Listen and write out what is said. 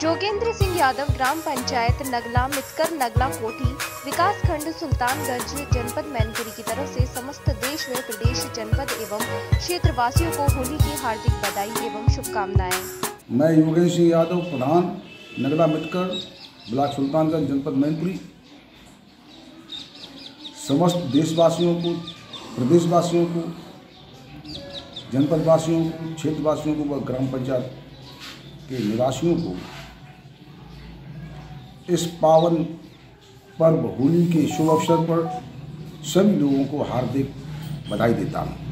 जोगेंद्र सिंह यादव ग्राम पंचायत नगला मितकर नगला कोठी विकास खंड सुल्तानगंज जनपद मैनपुरी की तरफ़ से समस्त देश व प्रदेश जनपद एवं क्षेत्रवासियों को होली की हार्दिक बधाई एवं शुभकामनाएँ। मैं योगेश सिंह यादव, प्रधान नगला मिटकर ब्लॉक सुल्तानगंज जनपद मैनपुरी। समस्त देशवासियों को, प्रदेशवासियों को जनपद वासियों को, क्षेत्रवासियों को व ग्राम पंचायत के निवासियों को इस पावन पर्व होली के शुभ अवसर पर सभी लोगों को हार्दिक बधाई देता हूँ।